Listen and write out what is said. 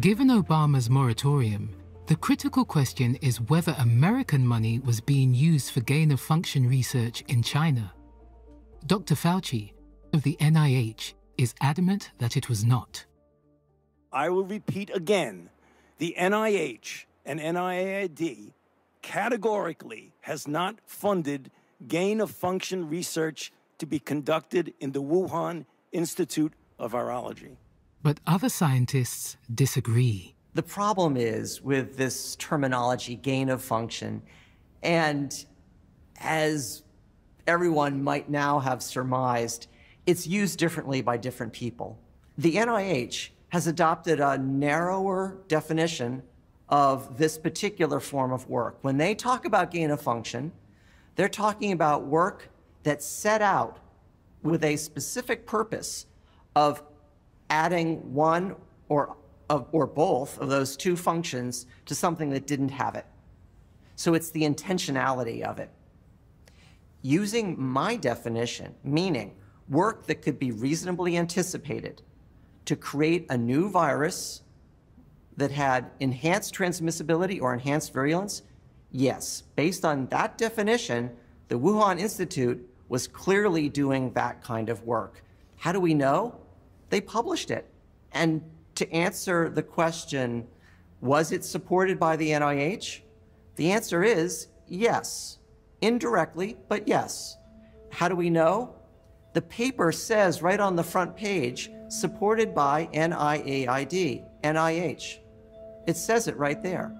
Given Obama's moratorium, the critical question is whether American money was being used for gain of function research in China. Dr. Fauci of the NIH is adamant that it was not. I will repeat again the NIH and NIAID categorically has not funded gain of function research to be conducted in the Wuhan Institute of Virology. But other scientists disagree. The problem is with this terminology, gain of function, and as everyone might now have surmised, it's used differently by different people. The NIH has adopted a narrower definition of this particular form of work. When they talk about gain of function, they're talking about work that's set out with a specific purpose of adding one or, or both of those two functions to something that didn't have it. So it's the intentionality of it. Using my definition, meaning work that could be reasonably anticipated to create a new virus that had enhanced transmissibility or enhanced virulence? Yes. Based on that definition, the Wuhan Institute was clearly doing that kind of work. How do we know? They published it. And to answer the question, was it supported by the NIH? The answer is yes. Indirectly, but yes. How do we know? The paper says right on the front page, supported by NIAID, NIH. It says it right there.